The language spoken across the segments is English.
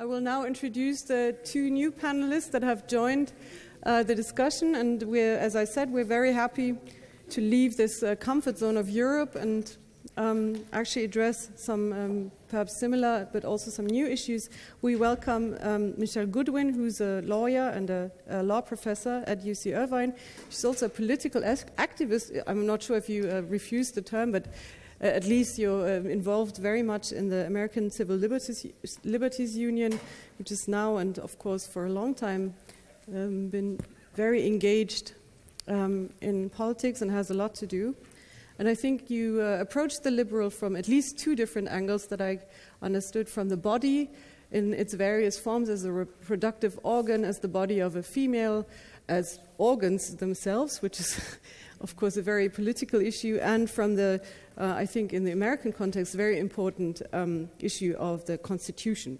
I will now introduce the two new panelists that have joined uh, the discussion, and as I said, we're very happy to leave this uh, comfort zone of Europe and um, actually address some um, perhaps similar but also some new issues. We welcome um, Michele Goodwin, who's a lawyer and a, a, law professor at UC Irvine. She's also a political activist. I'm not sure if you uh, refuse the term, but at least you're uh, involved very much in the American Civil Liberties, Liberties Union, which is now and of course for a long time um, been very engaged um, in politics and has a lot to do. And I think you uh, approached the liberal from at least two different angles that I understood from the body in its various forms as a reproductive organ, as the body of a female, as organs themselves, which is, of course, a very political issue, and from the, uh, I think, in the American context, very important um, issue of the Constitution.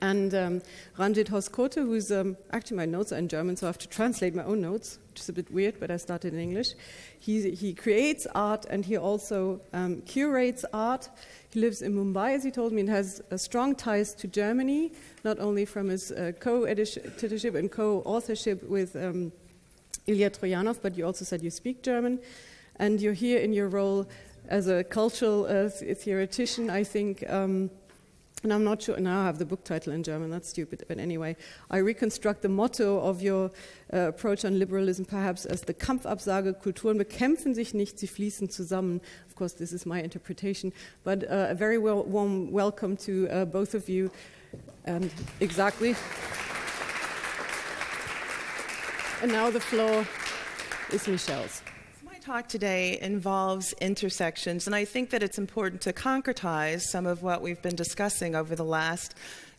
And um, Ranjit Hoskote, who's um, actually my notes are in German, so I have to translate my own notes, which is a bit weird, but I started in English. He, he creates art and he also um, curates art. He lives in Mumbai, as he told me, and has strong ties to Germany, not only from his uh, co editorship and co authorship with um, Ilija Trojanow, but you also said you speak German. And you're here in your role as a cultural uh, theoretician, I think. Um, and I'm not sure, now I have the book title in German, that's stupid, but anyway, I reconstruct the motto of your uh, approach on liberalism perhaps as the Kampfabsage, Kulturen bekämpfen sich nicht, sie fließen zusammen. Of course, this is my interpretation, but uh, a very well, warm welcome to uh, both of you. And exactly. and now the floor is Michele's talk today involves intersections, and I think that it's important to concretize some of what we've been discussing over the last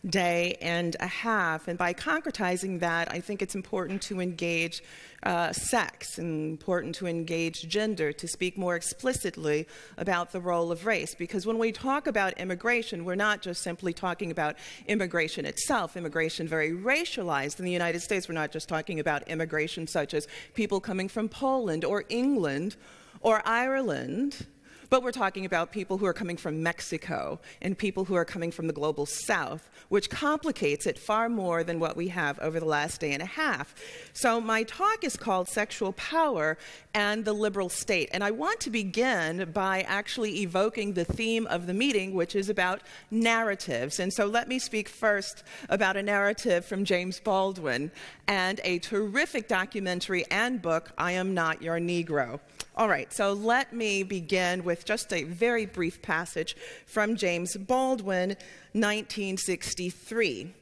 day and a half. And by concretizing that, I think it's important to engage uh, sex and important to engage gender, to speak more explicitly about the role of race. Because when we talk about immigration, we're not just simply talking about immigration itself, immigration very racialized. In the United States, we're not just talking about immigration such as people coming from Poland or England or Ireland but we're talking about people who are coming from Mexico and people who are coming from the global south, which complicates it far more than what we have over the last day and a half. So, my talk is called Sexual Power and the Liberal State. And I want to begin by actually evoking the theme of the meeting, which is about narratives. And so, let me speak first about a narrative from James Baldwin and a terrific documentary and book, I Am Not Your Negro. All right, so let me begin with just a very brief passage from James Baldwin, 1963.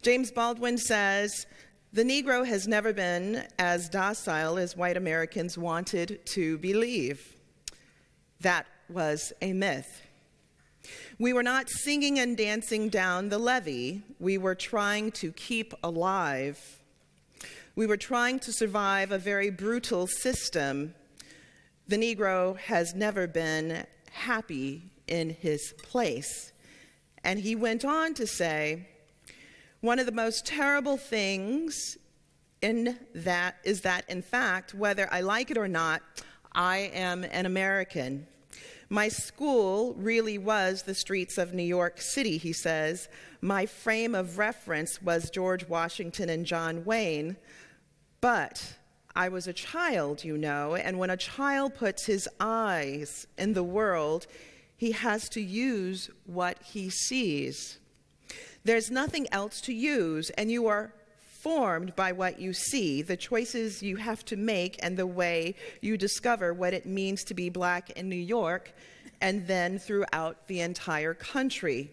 James Baldwin says, The Negro has never been as docile as white Americans wanted to believe. That was a myth. We were not singing and dancing down the levee. We were trying to keep alive. We were trying to survive a very brutal system the Negro has never been happy in his place. And he went on to say, one of the most terrible things in that is that, in fact, whether I like it or not, I am an American. My school really was the streets of New York City, he says. My frame of reference was George Washington and John Wayne. But I was a child, you know, and when a child puts his eyes in the world, he has to use what he sees. There's nothing else to use, and you are formed by what you see, the choices you have to make, and the way you discover what it means to be black in New York and then throughout the entire country.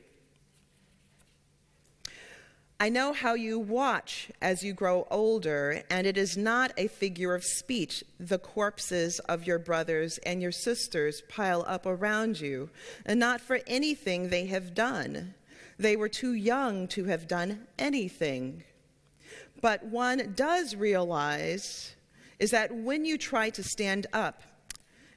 I know how you watch as you grow older, and it is not a figure of speech. The corpses of your brothers and your sisters pile up around you, and not for anything they have done. They were too young to have done anything. But one does realize is that when you try to stand up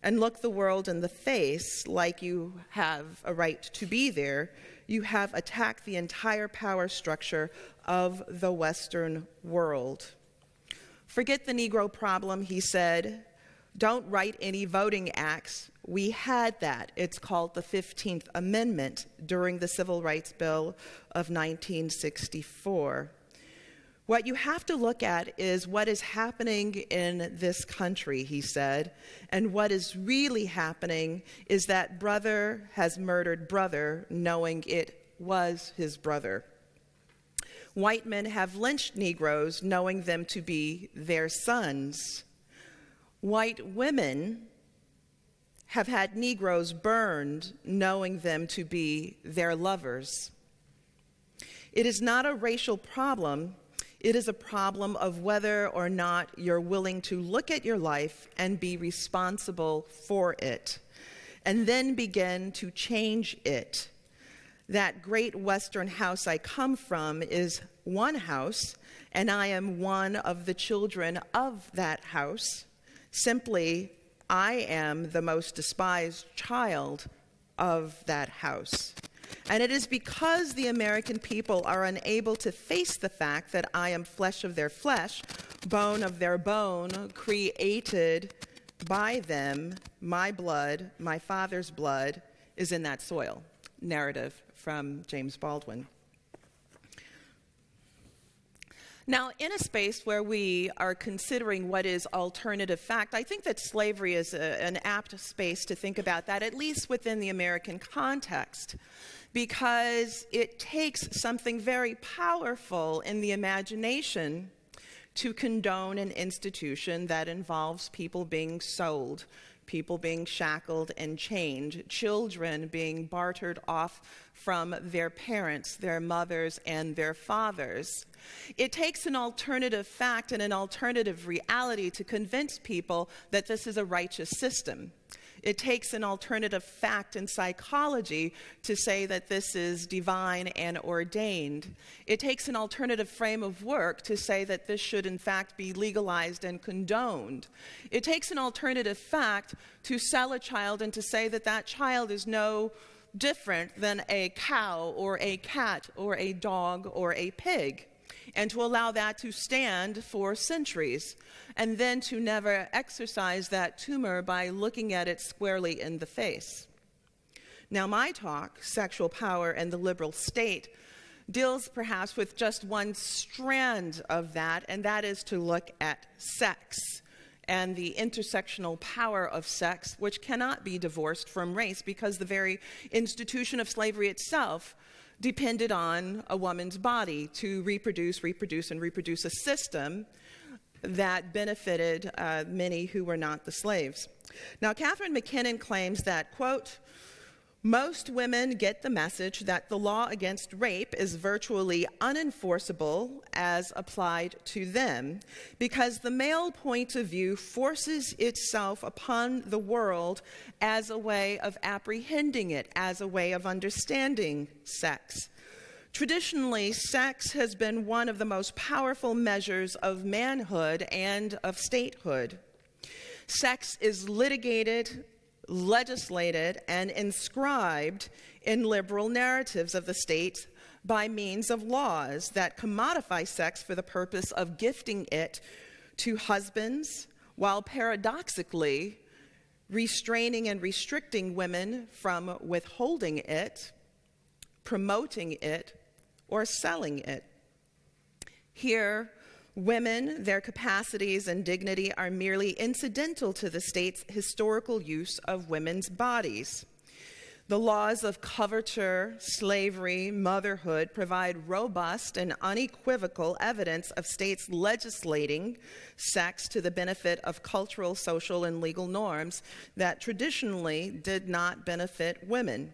and look the world in the face like you have a right to be there, you have attacked the entire power structure of the Western world. Forget the Negro problem, he said. don't write any voting acts. We had that. It's called the 15th Amendment during the Civil Rights Bill of 1964. What you have to look at is what is happening in this country, he said. And what is really happening is that brother has murdered brother, knowing it was his brother. White men have lynched Negroes, knowing them to be their sons. White women have had Negroes burned, knowing them to be their lovers. It is not a racial problem it is a problem of whether or not you're willing to look at your life and be responsible for it, and then begin to change it. That great Western house I come from is one house, and I am one of the children of that house. Simply, I am the most despised child of that house. And it is because the American people are unable to face the fact that I am flesh of their flesh, bone of their bone, created by them, my blood, my father's blood, is in that soil. Narrative from James Baldwin. Now, in a space where we are considering what is alternative fact, I think that slavery is a, an apt space to think about that, at least within the American context because it takes something very powerful in the imagination to condone an institution that involves people being sold, people being shackled and chained, children being bartered off from their parents, their mothers, and their fathers. It takes an alternative fact and an alternative reality to convince people that this is a righteous system. It takes an alternative fact in psychology to say that this is divine and ordained. It takes an alternative frame of work to say that this should, in fact, be legalized and condoned. It takes an alternative fact to sell a child and to say that that child is no different than a cow or a cat or a dog or a pig and to allow that to stand for centuries, and then to never exercise that tumor by looking at it squarely in the face. Now, my talk, Sexual Power and the Liberal State, deals perhaps with just one strand of that, and that is to look at sex and the intersectional power of sex, which cannot be divorced from race because the very institution of slavery itself depended on a woman's body to reproduce, reproduce, and reproduce a system that benefited uh, many who were not the slaves. Now, Catharine MacKinnon claims that, quote, most women get the message that the law against rape is virtually unenforceable as applied to them because the male point of view forces itself upon the world as a way of apprehending it, as a way of understanding sex. Traditionally, sex has been one of the most powerful measures of manhood and of statehood. Sex is litigated, legislated and inscribed in liberal narratives of the state by means of laws that commodify sex for the purpose of gifting it to husbands, while paradoxically restraining and restricting women from withholding it, promoting it, or selling it. Here, Women, their capacities and dignity are merely incidental to the state's historical use of women's bodies. The laws of coverture, slavery, motherhood provide robust and unequivocal evidence of states legislating sex to the benefit of cultural, social, and legal norms that traditionally did not benefit women.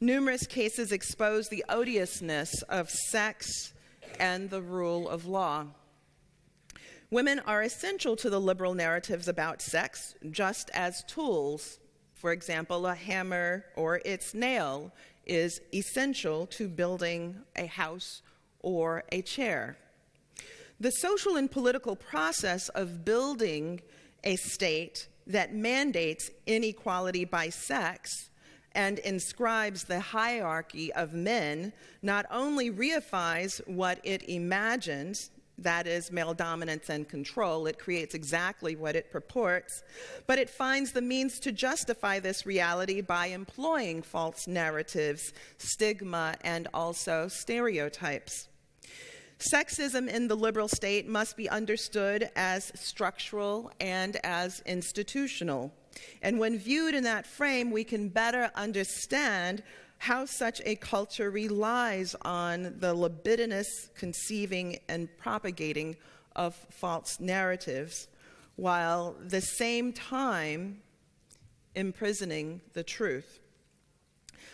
Numerous cases expose the odiousness of sex and the rule of law. Women are essential to the liberal narratives about sex, just as tools, for example, a hammer or its nail, is essential to building a house or a chair. The social and political process of building a state that mandates inequality by sex and inscribes the hierarchy of men not only reifies what it imagines that is, male dominance and control. It creates exactly what it purports, but it finds the means to justify this reality by employing false narratives, stigma, and also stereotypes. Sexism in the liberal state must be understood as structural and as institutional. And when viewed in that frame, we can better understand how such a culture relies on the libidinous conceiving and propagating of false narratives, while the same time imprisoning the truth.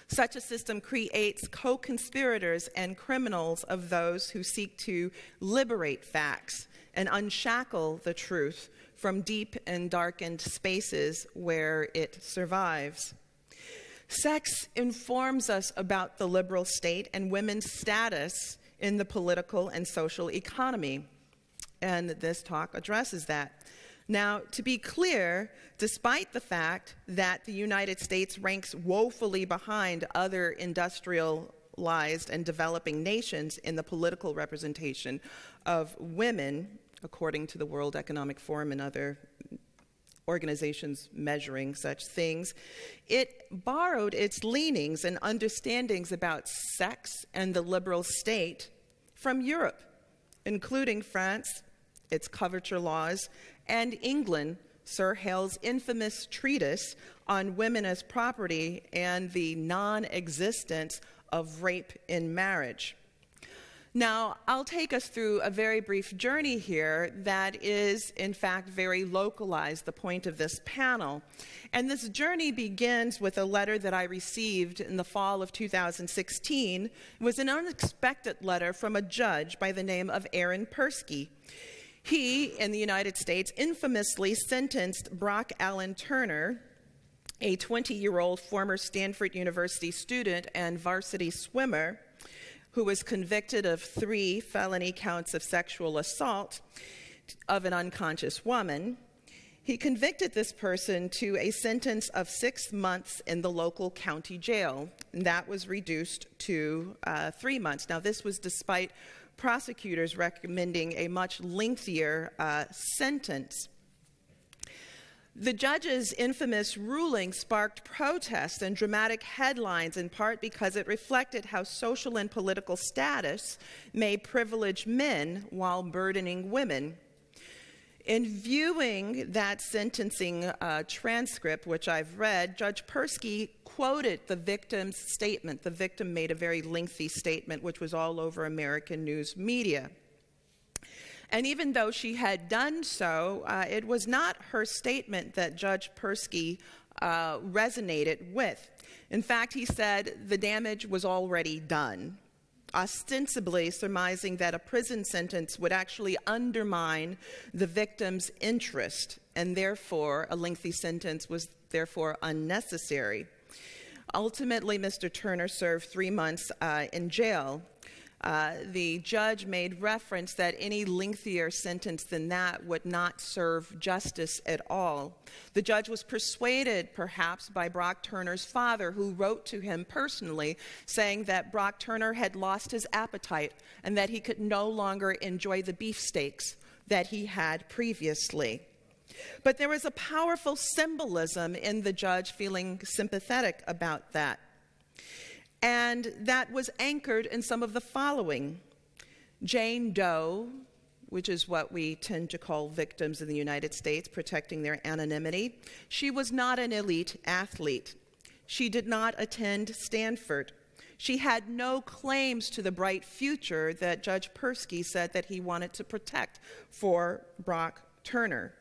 Such a system creates co conspirators and criminals of those who seek to liberate facts and unshackle the truth from deep and darkened spaces where it survives. Sex informs us about the liberal state and women's status in the political and social economy. And this talk addresses that. Now, to be clear, despite the fact that the United States ranks woefully behind other industrialized and developing nations in the political representation of women, according to the World Economic Forum and other organizations measuring such things, it borrowed its leanings and understandings about sex and the liberal state from Europe, including France, its coverture laws, and England, Sir Hale's infamous treatise on women as property and the non existence of rape in marriage. Now, I'll take us through a very brief journey here that is, in fact, very localized, the point of this panel. And this journey begins with a letter that I received in the fall of 2016. It was an unexpected letter from a judge by the name of Aaron Persky. He, in the United States, infamously sentenced Brock Allen Turner, a 20 year old former Stanford University student and varsity swimmer, who was convicted of three felony counts of sexual assault of an unconscious woman. He convicted this person to a sentence of six months in the local county jail. And that was reduced to uh, three months. Now, this was despite prosecutors recommending a much lengthier uh, sentence. The judge's infamous ruling sparked protests and dramatic headlines in part because it reflected how social and political status may privilege men while burdening women. In viewing that sentencing uh, transcript, which I've read, Judge Persky quoted the victim's statement. The victim made a very lengthy statement, which was all over American news media. And even though she had done so, uh, it was not her statement that Judge Persky uh, resonated with. In fact, he said the damage was already done, ostensibly surmising that a prison sentence would actually undermine the victim's interest, and therefore a lengthy sentence was therefore unnecessary. Ultimately, Mr. Turner served three months uh, in jail uh, the judge made reference that any lengthier sentence than that would not serve justice at all. The judge was persuaded, perhaps, by Brock Turner's father, who wrote to him personally saying that Brock Turner had lost his appetite and that he could no longer enjoy the beefsteaks that he had previously. But there was a powerful symbolism in the judge feeling sympathetic about that. And that was anchored in some of the following Jane Doe, which is what we tend to call victims in the United States, protecting their anonymity. She was not an elite athlete. She did not attend Stanford. She had no claims to the bright future that Judge Persky said that he wanted to protect for Brock Turner.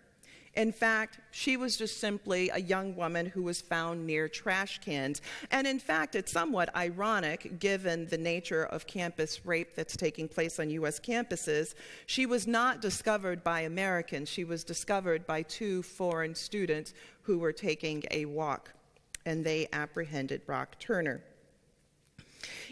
In fact, she was just simply a young woman who was found near trash cans. And in fact, it's somewhat ironic given the nature of campus rape that's taking place on U.S. campuses. She was not discovered by Americans, she was discovered by two foreign students who were taking a walk, and they apprehended Brock Turner.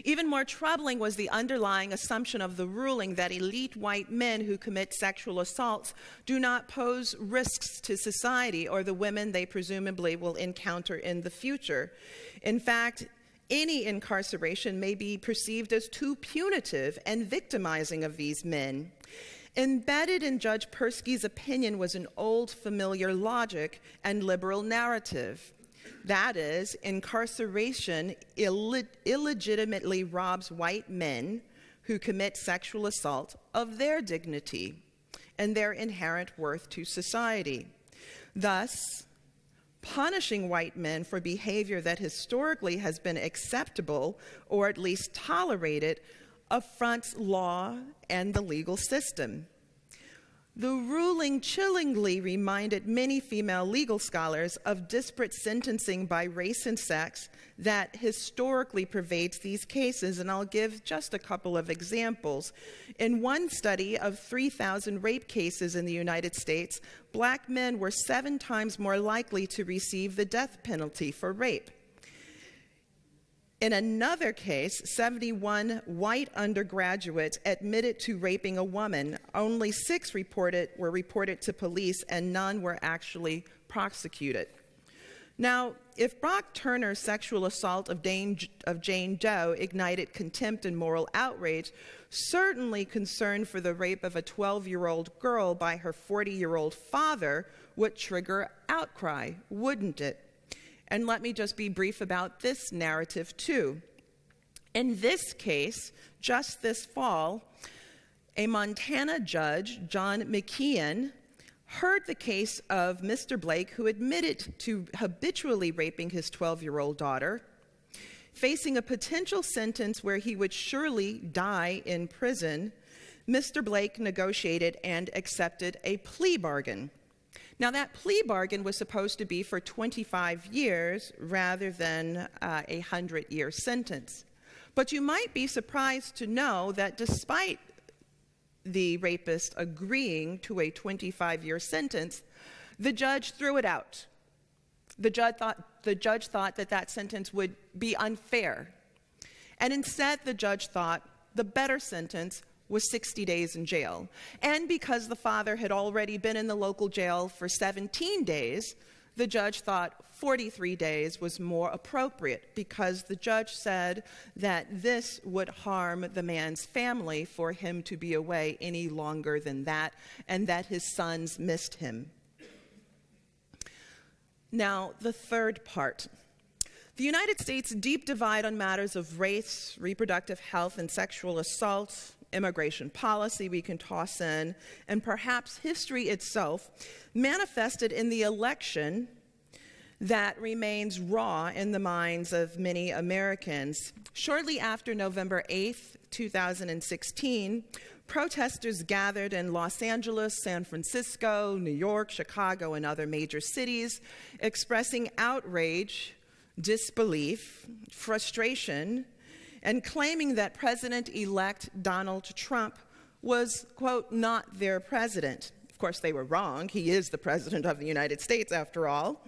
Even more troubling was the underlying assumption of the ruling that elite white men who commit sexual assaults do not pose risks to society or the women they presumably will encounter in the future. In fact, any incarceration may be perceived as too punitive and victimizing of these men. Embedded in Judge Persky's opinion was an old familiar logic and liberal narrative. That is, incarceration Ill- illegitimately robs white men who commit sexual assault of their dignity and their inherent worth to society. Thus, punishing white men for behavior that historically has been acceptable or at least tolerated affronts law and the legal system. The ruling chillingly reminded many female legal scholars of disparate sentencing by race and sex that historically pervades these cases, and I'll give just a couple of examples. In one study of 3,000 rape cases in the United States, black men were seven times more likely to receive the death penalty for rape. In another case, 71 white undergraduates admitted to raping a woman. Only six reported, were reported to police, and none were actually prosecuted. Now, if Brock Turner's sexual assault of, of Jane Doe ignited contempt and moral outrage, certainly concern for the rape of a 12 year old girl by her 40 year old father would trigger outcry, wouldn't it? And let me just be brief about this narrative, too. In this case, just this fall, a Montana judge, John McKeon, heard the case of Mr. Blake, who admitted to habitually raping his 12 year old daughter, facing a potential sentence where he would surely die in prison. Mr. Blake negotiated and accepted a plea bargain. Now, that plea bargain was supposed to be for 25 years rather than uh, a 100 year sentence. But you might be surprised to know that despite the rapist agreeing to a 25 year sentence, the judge threw it out. The judge, thought, the judge thought that that sentence would be unfair. And instead, the judge thought the better sentence was 60 days in jail. And because the father had already been in the local jail for 17 days, the judge thought 43 days was more appropriate because the judge said that this would harm the man's family for him to be away any longer than that and that his sons missed him. Now, the third part. The United States' deep divide on matters of race, reproductive health, and sexual assault immigration policy we can toss in, and perhaps history itself, manifested in the election that remains raw in the minds of many Americans. Shortly after November 8th, 2016, protesters gathered in Los Angeles, San Francisco, New York, Chicago, and other major cities, expressing outrage, disbelief, frustration, and claiming that President elect Donald Trump was, quote, not their president. Of course, they were wrong. He is the president of the United States, after all.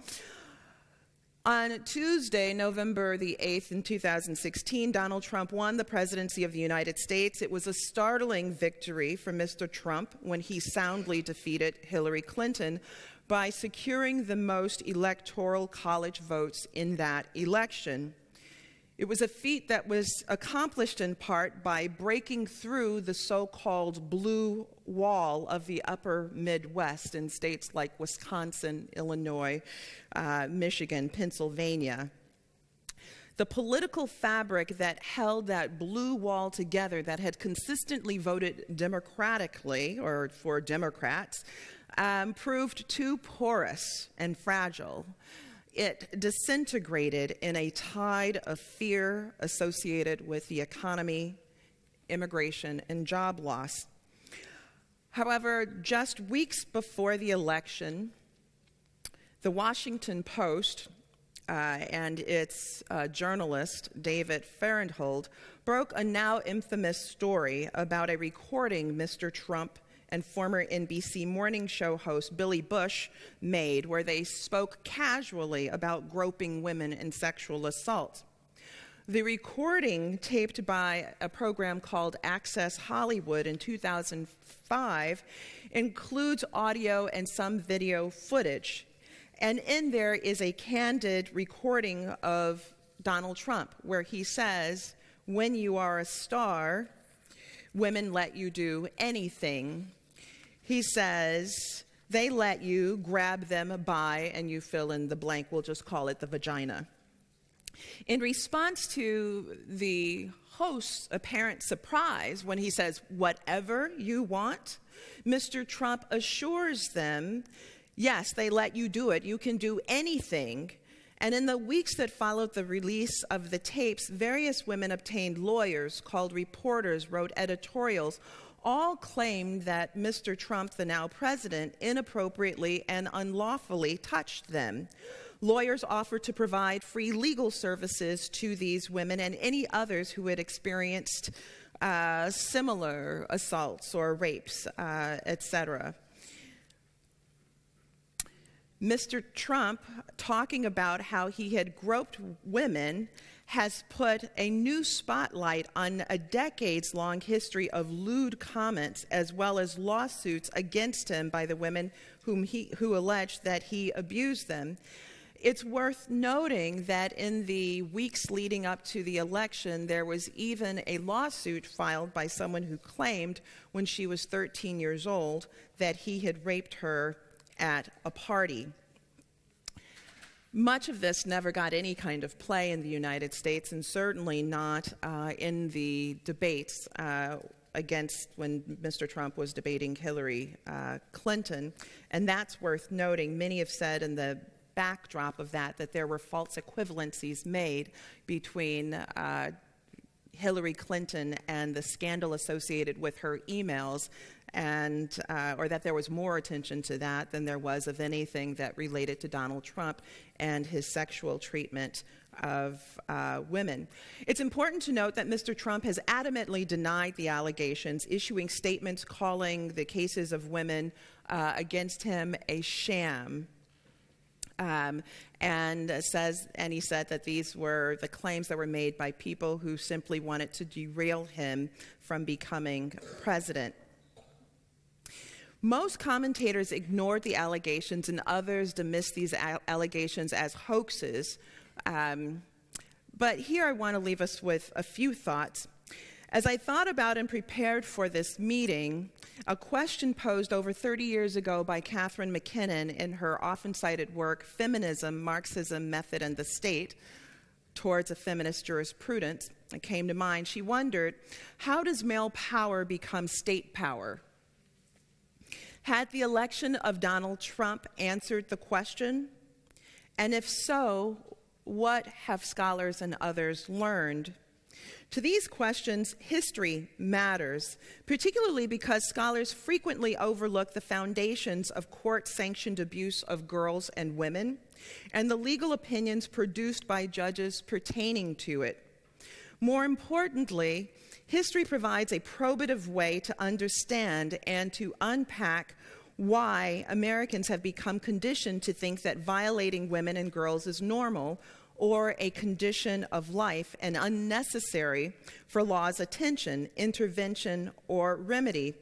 On Tuesday, November the 8th, in 2016, Donald Trump won the presidency of the United States. It was a startling victory for Mr. Trump when he soundly defeated Hillary Clinton by securing the most electoral college votes in that election. It was a feat that was accomplished in part by breaking through the so called blue wall of the upper Midwest in states like Wisconsin, Illinois, uh, Michigan, Pennsylvania. The political fabric that held that blue wall together, that had consistently voted democratically or for Democrats, um, proved too porous and fragile it disintegrated in a tide of fear associated with the economy, immigration, and job loss. However, just weeks before the election, the Washington Post uh, and its uh, journalist, David Fahrenthold, broke a now infamous story about a recording Mr. Trump and former NBC morning show host Billy Bush made, where they spoke casually about groping women and sexual assault. The recording, taped by a program called Access Hollywood in 2005, includes audio and some video footage. And in there is a candid recording of Donald Trump, where he says, When you are a star, women let you do anything he says, they let you grab them by, and you fill in the blank, we'll just call it the vagina. In response to the host's apparent surprise when he says, whatever you want, Mr. Trump assures them, yes, they let you do it. You can do anything. And in the weeks that followed the release of the tapes, various women obtained lawyers called reporters, wrote editorials, all claimed that Mr. Trump, the now president, inappropriately and unlawfully touched them. Lawyers offered to provide free legal services to these women and any others who had experienced uh, similar assaults or rapes, uh, etc. Mr. Trump, talking about how he had groped women, has put a new spotlight on a decades long history of lewd comments as well as lawsuits against him by the women whom he, who alleged that he abused them. It's worth noting that in the weeks leading up to the election, there was even a lawsuit filed by someone who claimed when she was 13 years old that he had raped her at a party. Much of this never got any kind of play in the United States, and certainly not uh, in the debates uh, against when Mr. Trump was debating Hillary uh, Clinton. And that's worth noting. Many have said in the backdrop of that that there were false equivalencies made between uh, Hillary Clinton and the scandal associated with her emails and uh, or that there was more attention to that than there was of anything that related to Donald Trump and his sexual treatment of uh, women. It's important to note that Mr. Trump has adamantly denied the allegations, issuing statements calling the cases of women uh, against him a sham um, and says, and he said that these were the claims that were made by people who simply wanted to derail him from becoming president. Most commentators ignored the allegations, and others dismissed these allegations as hoaxes. Um, but here I want to leave us with a few thoughts. As I thought about and prepared for this meeting, a question posed over 30 years ago by Catharine MacKinnon in her often cited work, Feminism, Marxism, Method, and the State, towards a feminist jurisprudence, it came to mind. She wondered, how does male power become state power? Had the election of Donald Trump answered the question? And if so, what have scholars and others learned to these questions, history matters, particularly because scholars frequently overlook the foundations of court sanctioned abuse of girls and women and the legal opinions produced by judges pertaining to it. More importantly, history provides a probative way to understand and to unpack why Americans have become conditioned to think that violating women and girls is normal or a condition of life and unnecessary for law's attention, intervention, or remedy.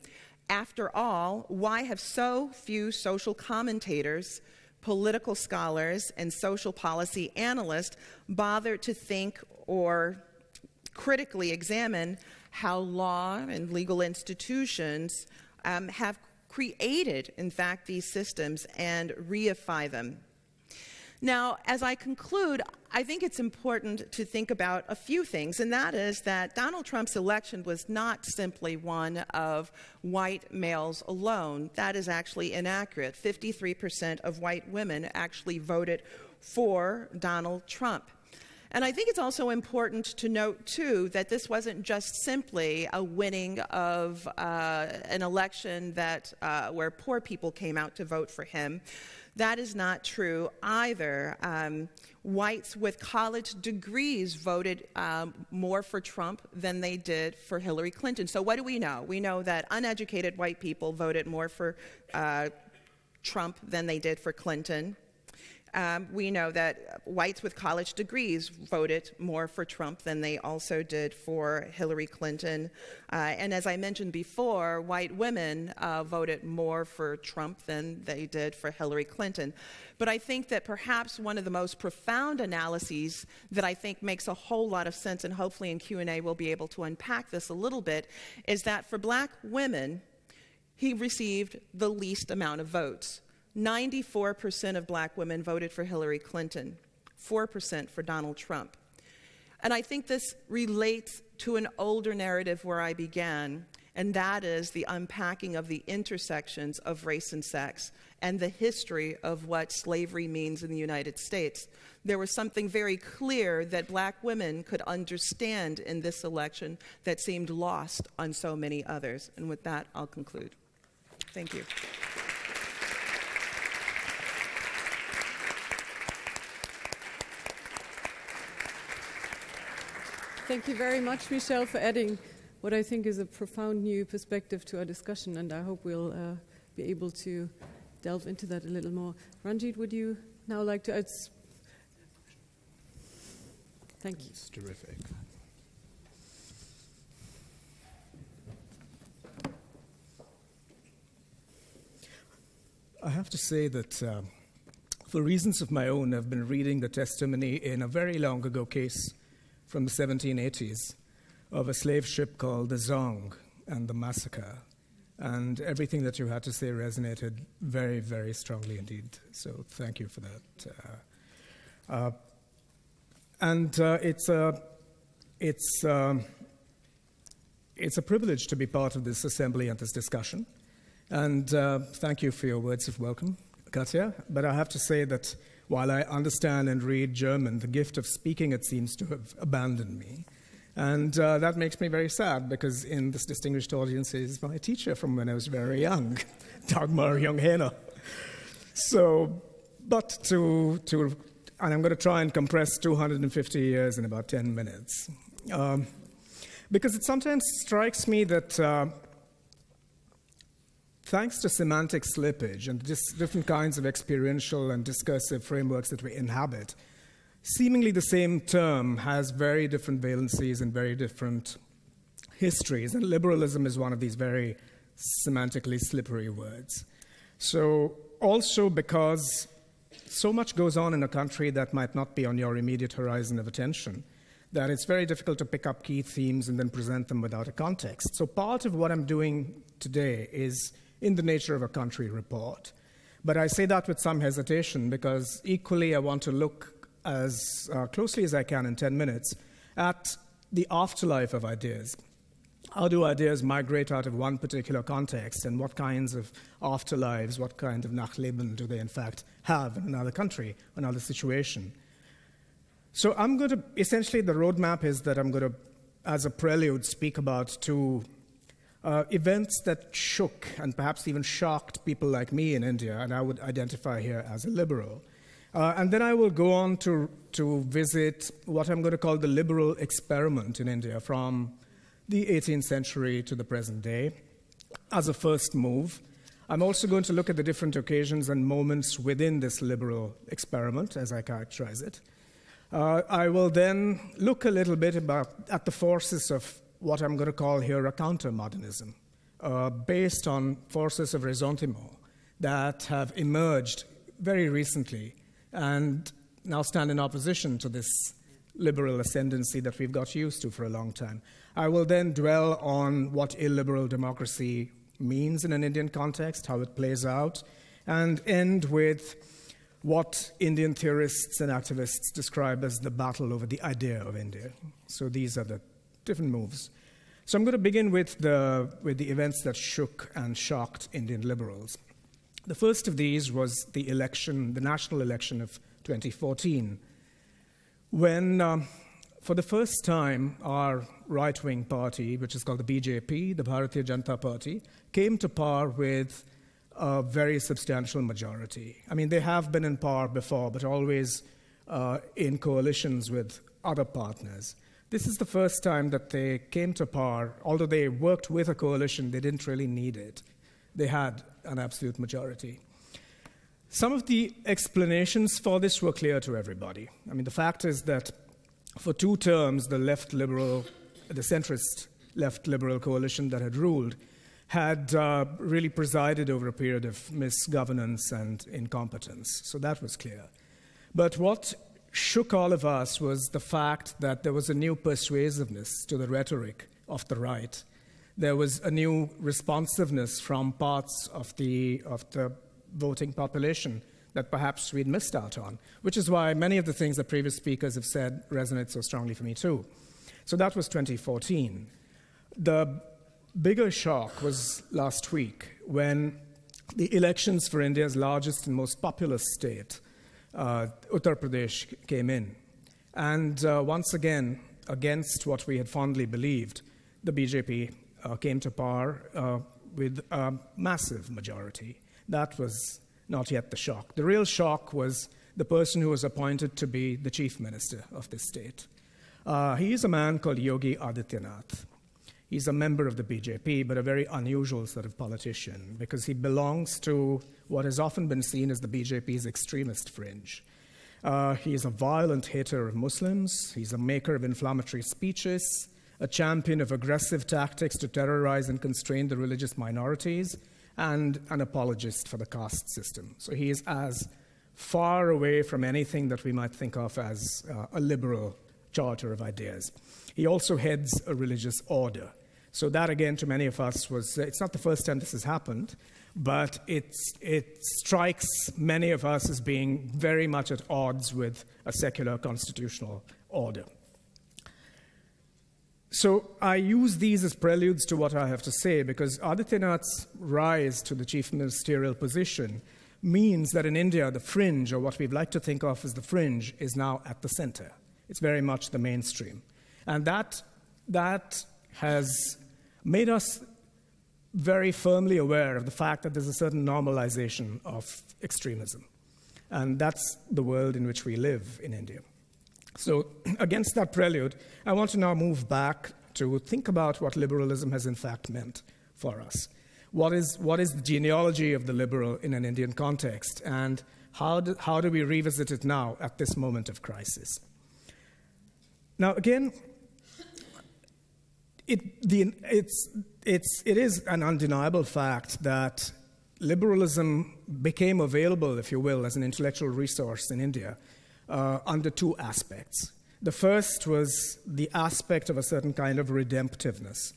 After all, why have so few social commentators, political scholars, and social policy analysts bothered to think or critically examine how law and legal institutions um, have created, in fact, these systems and reify them? Now, as I conclude, I think it's important to think about a few things, and that is that Donald Trump's election was not simply one of white males alone. That is actually inaccurate. 53% of white women actually voted for Donald Trump. And I think it's also important to note, too, that this wasn't just simply a winning of uh, an election that, uh, where poor people came out to vote for him. That is not true either. Um, whites with college degrees voted um, more for Trump than they did for Hillary Clinton. So, what do we know? We know that uneducated white people voted more for uh, Trump than they did for Clinton. Um, we know that whites with college degrees voted more for Trump than they also did for Hillary Clinton. Uh, and as I mentioned before, white women uh, voted more for Trump than they did for Hillary Clinton. But I think that perhaps one of the most profound analyses that I think makes a whole lot of sense, and hopefully in Q&A we'll be able to unpack this a little bit, is that for black women, he received the least amount of votes. 94% of black women voted for Hillary Clinton, 4% for Donald Trump. And I think this relates to an older narrative where I began, and that is the unpacking of the intersections of race and sex and the history of what slavery means in the United States. There was something very clear that black women could understand in this election that seemed lost on so many others. And with that, I'll conclude. Thank you. Thank you very much, Michele, for adding what I think is a profound new perspective to our discussion, and I hope we'll uh, be able to delve into that a little more. Ranjit, would you now like to? It's, thank you. It's terrific. I have to say that, uh, for reasons of my own, I've been reading the testimony in a very long ago case from the 1780s of a slave ship called the Zong and the massacre. And everything that you had to say resonated very, very strongly indeed. So thank you for that. Uh, uh, and uh, it's, a, it's, um, it's a privilege to be part of this assembly and this discussion. And uh, thank you for your words of welcome, Katja. But I have to say that while I understand and read German, the gift of speaking, it seems to have abandoned me. And uh, that makes me very sad because in this distinguished audience is my teacher from when I was very young, Dagmar Junghena. So, but to, to, and I'm going to try and compress 250 years in about 10 minutes. Um, because it sometimes strikes me that uh, thanks to semantic slippage and different kinds of experiential and discursive frameworks that we inhabit, seemingly the same term has very different valencies and very different histories. And liberalism is one of these very semantically slippery words. So, also because so much goes on in a country that might not be on your immediate horizon of attention, that it's very difficult to pick up key themes and then present them without a context. So, part of what I'm doing today is in the nature of a country report. But I say that with some hesitation because equally I want to look as uh, closely as I can in 10 minutes at the afterlife of ideas. How do ideas migrate out of one particular context, and what kinds of afterlives, what kind of Nachleben do they in fact have in another country, another situation? So I'm going to essentially the roadmap is that I'm going to, as a prelude, speak about two uh, events that shook and perhaps even shocked people like me in India, and I would identify here as a liberal. Uh, and then I will go on to, to visit what I'm going to call the liberal experiment in India from the 18th century to the present day as a first move. I'm also going to look at the different occasions and moments within this liberal experiment, as I characterize it. Uh, I will then look a little bit about, at the forces of what I'm going to call here a counter-modernism, uh, based on forces of ressentiment that have emerged very recently and now stand in opposition to this liberal ascendancy that we've got used to for a long time. I will then dwell on what illiberal democracy means in an Indian context, how it plays out, and end with what Indian theorists and activists describe as the battle over the idea of India. So these are the different moves. So I'm going to begin with the, with the events that shook and shocked Indian liberals. The first of these was the election, the national election of 2014, when, um, for the first time, our right wing party, which is called the BJP, the Bharatiya Janata Party, came to power with a very substantial majority. I mean, they have been in power before, but always uh, in coalitions with other partners. This is the first time that they came to power. Although they worked with a coalition, they didn't really need it. They had an absolute majority. Some of the explanations for this were clear to everybody. I mean, the fact is that for two terms, the left liberal, the centrist left liberal coalition that had ruled had uh, really presided over a period of misgovernance and incompetence. So that was clear. But what shook all of us was the fact that there was a new persuasiveness to the rhetoric of the right there was a new responsiveness from parts of the, of the voting population that perhaps we'd missed out on, which is why many of the things that previous speakers have said resonate so strongly for me too. So that was 2014. The bigger shock was last week when the elections for India's largest and most populous state, Uttar Pradesh, came in. And uh, once again, against what we had fondly believed, the BJP uh, came to power uh, with a massive majority. That was not yet the shock. The real shock was the person who was appointed to be the chief minister of this state. Uh, he is a man called Yogi Adityanath. He's a member of the BJP, but a very unusual sort of politician because he belongs to what has often been seen as the BJP's extremist fringe. Uh, he is a violent hater of Muslims, he's a maker of inflammatory speeches, a champion of aggressive tactics to terrorize and constrain the religious minorities, and an apologist for the caste system. So he is as far away from anything that we might think of as uh, a liberal charter of ideas. He also heads a religious order. So that, again, to many of us was, it's not the first time this has happened, but it's, it strikes many of us as being very much at odds with a secular constitutional order. So I use these as preludes to what I have to say because Adityanath's rise to the chief ministerial position means that in India, the fringe, or what we'd like to think of as the fringe, is now at the center. It's very much the mainstream. And that, that has made us very firmly aware of the fact that there's a certain normalization of extremism. And that's the world in which we live in India. So, against that prelude, I want to now move back to think about what liberalism has in fact meant for us. What is, what is the genealogy of the liberal in an Indian context, and how do, how do we revisit it now at this moment of crisis? Now, again, it, the, it's, it's, it is an undeniable fact that liberalism became available, if you will, as an intellectual resource in India uh, under two aspects. The first was the aspect of a certain kind of redemptiveness.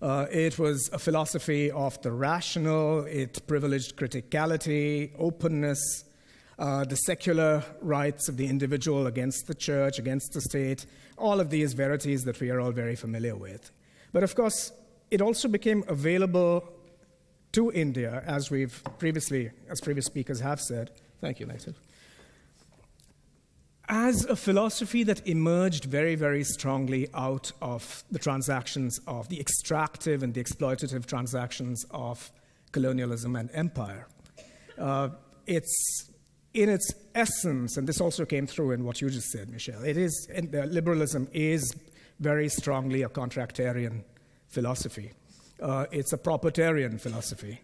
Uh, it was a philosophy of the rational, it privileged criticality, openness, uh, the secular rights of the individual against the church, against the state, all of these verities that we are all very familiar with. But of course, it also became available to India, as we've previously, as previous speakers have said. Thank you, Nathan as a philosophy that emerged very, very strongly out of the transactions of the extractive and the exploitative transactions of colonialism and empire. Uh, it's in its essence, and this also came through in what you just said, Michele, it is, uh, liberalism is very strongly a contractarian philosophy. Uh, it's a propertarian philosophy.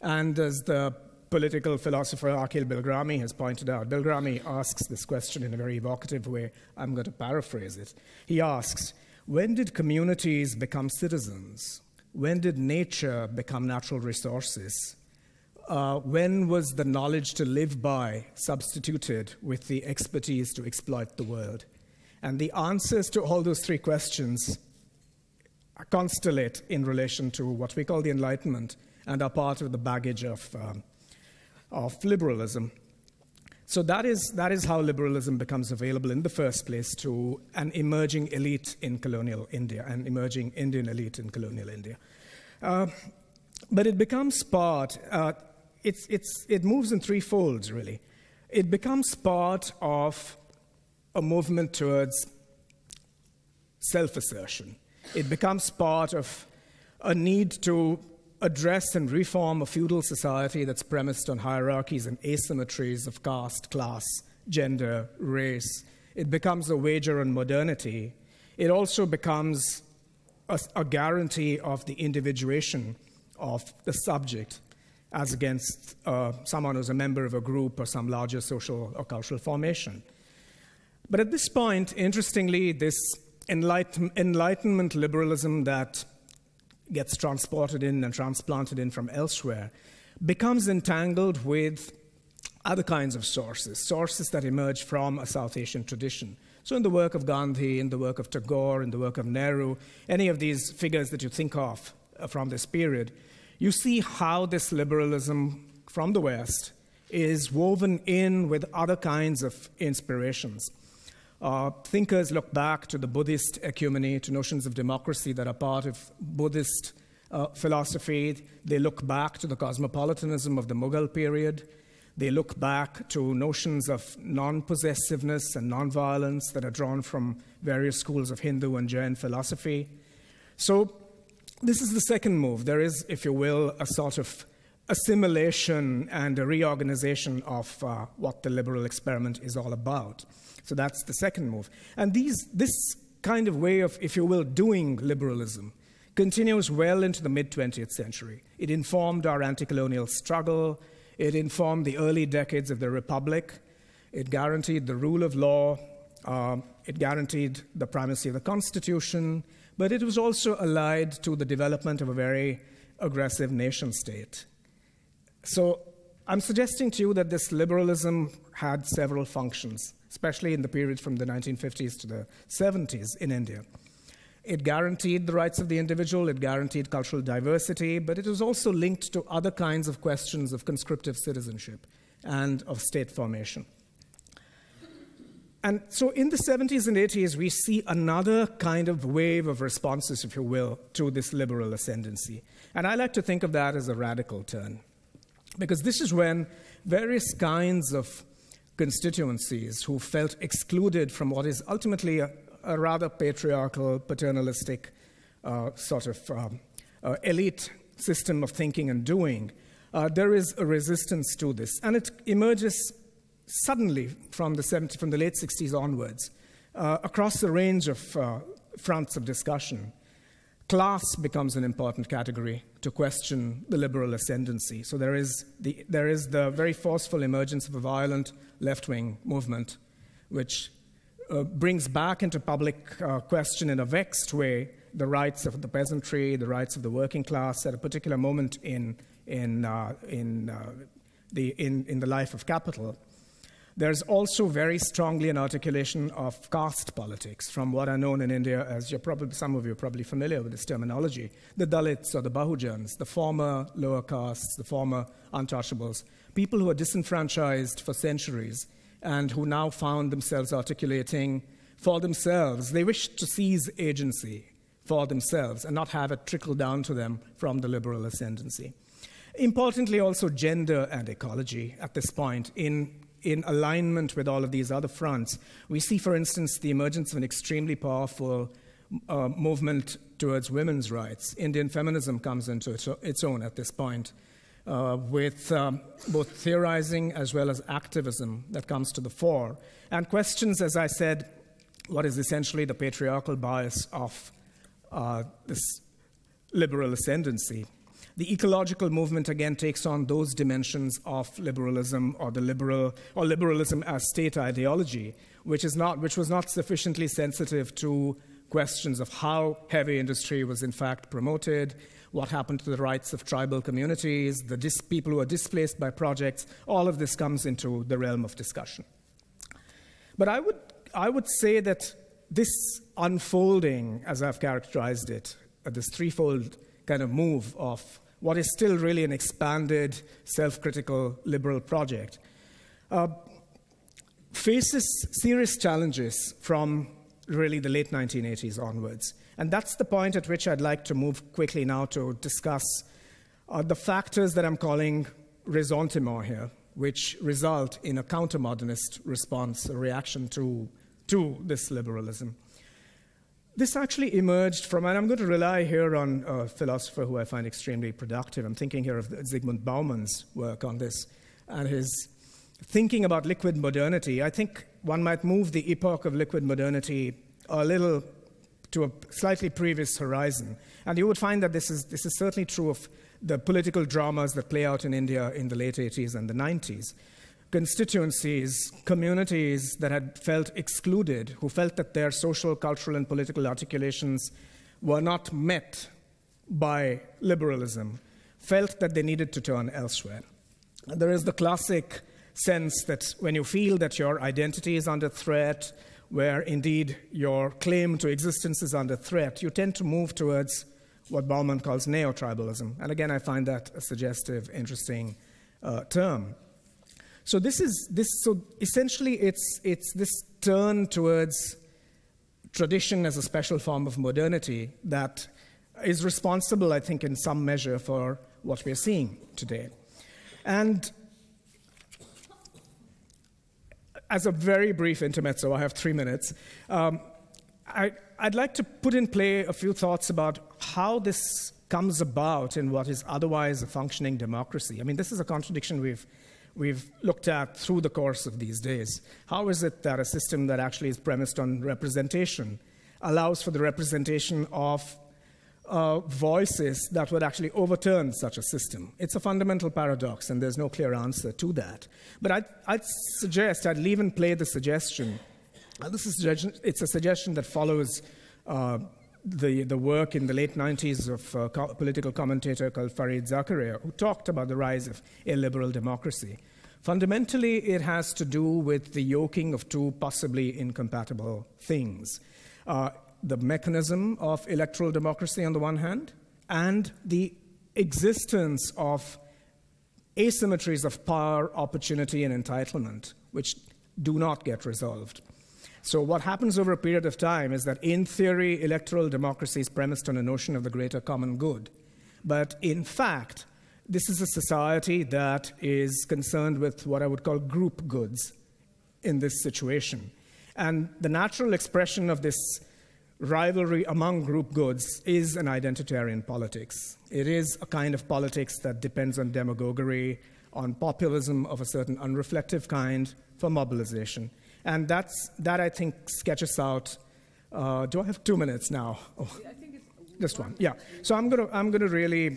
And as the political philosopher Akhil Bilgrami has pointed out. Bilgrami asks this question in a very evocative way. I'm going to paraphrase it. He asks, when did communities become citizens? When did nature become natural resources? Uh, when was the knowledge to live by substituted with the expertise to exploit the world? And the answers to all those three questions constellate in relation to what we call the Enlightenment and are part of the baggage of um, of liberalism. So that is, that is how liberalism becomes available in the first place to an emerging elite in colonial India, an emerging Indian elite in colonial India. Uh, but it becomes part, uh, it's, it's, it moves in three folds, really. It becomes part of a movement towards self assertion. It becomes part of a need to address and reform a feudal society that's premised on hierarchies and asymmetries of caste, class, gender, race. It becomes a wager on modernity. It also becomes a, a guarantee of the individuation of the subject as against uh, someone who's a member of a group or some larger social or cultural formation. But at this point, interestingly, this enlighten, Enlightenment liberalism that gets transported in and transplanted in from elsewhere becomes entangled with other kinds of sources, sources that emerge from a South Asian tradition. So, in the work of Gandhi, in the work of Tagore, in the work of Nehru, any of these figures that you think of uh, from this period, you see how this liberalism from the West is woven in with other kinds of inspirations. Uh, thinkers look back to the Buddhist ecumeny, to notions of democracy that are part of Buddhist uh, philosophy. They look back to the cosmopolitanism of the Mughal period. They look back to notions of non possessiveness and non-violence that are drawn from various schools of Hindu and Jain philosophy. So, this is the second move. There is, if you will, a sort of assimilation and a reorganization of uh, what the liberal experiment is all about. So that's the second move. And these, this kind of way of, if you will, doing liberalism continues well into the mid 20th century. It informed our anti colonial struggle, it informed the early decades of the Republic, it guaranteed the rule of law, uh, it guaranteed the primacy of the Constitution, but it was also allied to the development of a very aggressive nation state. So I'm suggesting to you that this liberalism had several functions especially in the period from the 1950s to the 70s in India. It guaranteed the rights of the individual, it guaranteed cultural diversity, but it was also linked to other kinds of questions of conscriptive citizenship and of state formation. And so in the 70s and 80s, we see another kind of wave of responses, if you will, to this liberal ascendancy. And I like to think of that as a radical turn. Because this is when various kinds of constituencies who felt excluded from what is ultimately a, a rather patriarchal, paternalistic uh, sort of um, uh, elite system of thinking and doing, uh, there is a resistance to this. And it emerges suddenly from the, 70, from the late 60s onwards uh, across a range of uh, fronts of discussion class becomes an important category to question the liberal ascendancy. So there is the, there is the very forceful emergence of a violent left wing movement, which uh, brings back into public uh, question in a vexed way the rights of the peasantry, the rights of the working class at a particular moment in, in, uh, in, uh, the, in, in the life of capital. There's also very strongly an articulation of caste politics from what are known in India as probably, some of you are probably familiar with this terminology the Dalits or the Bahujans, the former lower castes, the former untouchables, people who are disenfranchised for centuries and who now found themselves articulating for themselves. They wished to seize agency for themselves and not have it trickle down to them from the liberal ascendancy. Importantly, also gender and ecology at this point in in alignment with all of these other fronts. We see, for instance, the emergence of an extremely powerful uh, movement towards women's rights. Indian feminism comes into its own at this point, uh, with um, both theorizing as well as activism that comes to the fore, and questions, as I said, what is essentially the patriarchal bias of uh, this liberal ascendancy. The ecological movement again takes on those dimensions of liberalism or the liberal or liberalism as state ideology, which is not which was not sufficiently sensitive to questions of how heavy industry was in fact promoted, what happened to the rights of tribal communities, the people who are displaced by projects, all of this comes into the realm of discussion. But I would, I would say that this unfolding, as I've characterized it, this threefold kind of move of what is still really an expanded, self critical liberal project, uh, faces serious challenges from really the late 1980s onwards. And that's the point at which I'd like to move quickly now to discuss uh, the factors that I'm calling ressentiment here, which result in a countermodernist response, a reaction to, to this liberalism. This actually emerged from, and I'm going to rely here on a philosopher who I find extremely productive. I'm thinking here of Zygmunt Bauman's work on this and his thinking about liquid modernity. I think one might move the epoch of liquid modernity a little to a slightly previous horizon. And you would find that this is, this is certainly true of the political dramas that play out in India in the late 80s and the 90s constituencies, communities that had felt excluded, who felt that their social, cultural, and political articulations were not met by liberalism, felt that they needed to turn elsewhere. And there is the classic sense that when you feel that your identity is under threat, where indeed your claim to existence is under threat, you tend to move towards what Bauman calls neo-tribalism. And again, I find that a suggestive, interesting uh, term. So this is this. So essentially, it's it's this turn towards tradition as a special form of modernity that is responsible, I think, in some measure for what we're seeing today. And as a very brief intermezzo, I have three minutes. Um, I, would like to put in play a few thoughts about how this comes about in what is otherwise a functioning democracy. I mean, this is a contradiction we've, we've looked at through the course of these days. How is it that a system that actually is premised on representation allows for the representation of uh, voices that would actually overturn such a system. It's a fundamental paradox, and there's no clear answer to that. But I'd, I'd suggest, I'd leave and play the suggestion. Uh, this is it's a suggestion that follows uh, the, the work in the late 90s of a co political commentator called Fareed Zakaria, who talked about the rise of illiberal democracy. Fundamentally, it has to do with the yoking of two possibly incompatible things. Uh, the mechanism of electoral democracy on the one hand, and the existence of asymmetries of power, opportunity, and entitlement, which do not get resolved. So, what happens over a period of time is that, in theory, electoral democracy is premised on a notion of the greater common good. But in fact, this is a society that is concerned with what I would call group goods in this situation. And the natural expression of this rivalry among group goods is an identitarian politics. It is a kind of politics that depends on demagoguery, on populism of a certain unreflective kind for mobilization. And that's, that, I think, sketches out. Uh, do I have two minutes now? Oh, just one. Yeah. So I'm going to I'm to really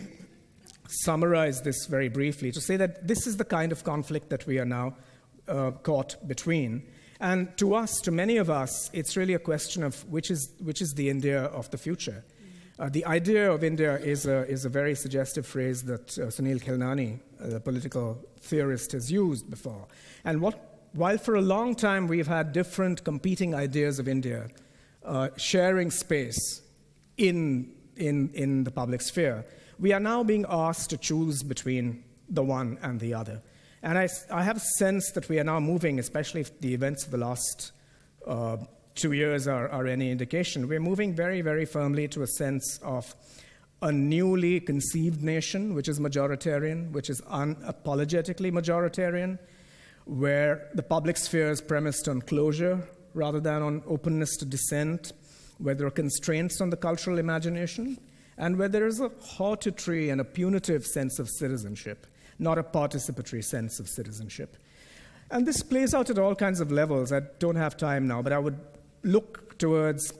summarize this very briefly to say that this is the kind of conflict that we are now uh, caught between. And to us, to many of us, it's really a question of which is, which is the India of the future. Uh, the idea of India is a, is a very suggestive phrase that uh, Sunil Khilnani, the political theorist, has used before. And what, while for a long time we've had different competing ideas of India uh, sharing space in, in, in the public sphere, we are now being asked to choose between the one and the other. And I, I have a sense that we are now moving, especially if the events of the last uh, two years are, are any indication, we're moving very, very firmly to a sense of a newly conceived nation, which is majoritarian, which is unapologetically majoritarian, where the public sphere is premised on closure rather than on openness to dissent, where there are constraints on the cultural imagination, and where there is a hortatory and a punitive sense of citizenship not a participatory sense of citizenship. And this plays out at all kinds of levels. I don't have time now, but I would look towards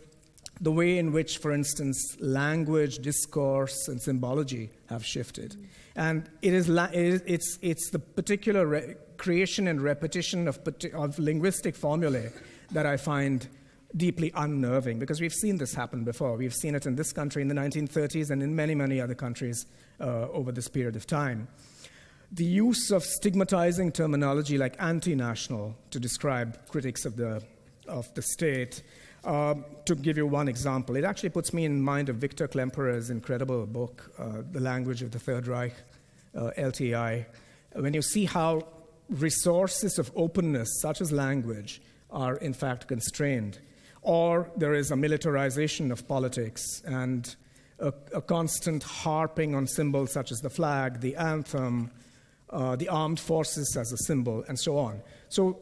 the way in which, for instance, language, discourse, and symbology have shifted. And it is, it's, it's the particular creation and repetition of, of linguistic formulae that I find deeply unnerving because we've seen this happen before. We've seen it in this country in the 1930s and in many, many other countries uh, over this period of time the use of stigmatizing terminology like anti-national to describe critics of the, of the state. Uh, to give you one example, it actually puts me in mind of Victor Klemperer's incredible book, uh, The Language of the Third Reich, uh, LTI. When you see how resources of openness, such as language, are in fact constrained, or there is a militarization of politics and a, a constant harping on symbols such as the flag, the anthem, uh, the armed forces as a symbol, and so on. So,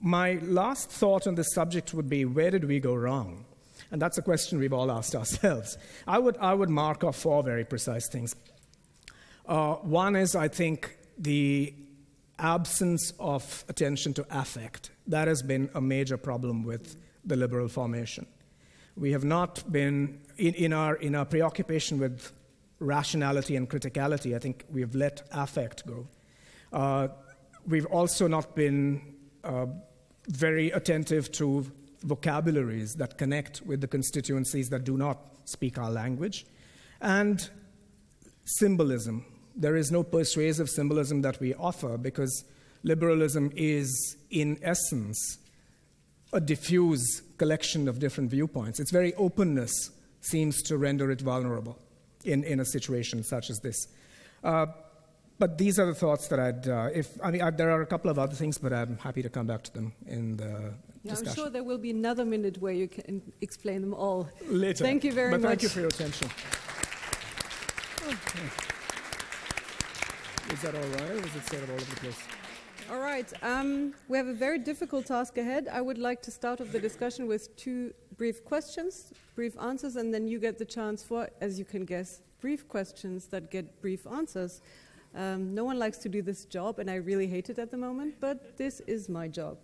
my last thought on this subject would be where did we go wrong? And that's a question we've all asked ourselves. I would, I would mark off four very precise things. Uh, one is, I think, the absence of attention to affect. That has been a major problem with the liberal formation. We have not been, in, in, our, in our preoccupation with rationality and criticality. I think we've let affect go. Uh, we've also not been uh, very attentive to vocabularies that connect with the constituencies that do not speak our language. And symbolism. There is no persuasive symbolism that we offer because liberalism is, in essence, a diffuse collection of different viewpoints. Its very openness seems to render it vulnerable. in, in a situation such as this. Uh, but these are the thoughts that I'd, uh, if, I mean, I, there are a couple of other things, but I'm happy to come back to them in the yeah, discussion. I'm sure there will be another minute where you can explain them all. Later. Thank you very but much. Thank you for your attention. Is that all right, or is it sort of all over the place? All right. Um, we have a very difficult task ahead. I would like to start off the discussion with two brief questions, brief answers, and then you get the chance for, as you can guess, brief questions that get brief answers. Um, no one likes to do this job, and I really hate it at the moment, but this is my job.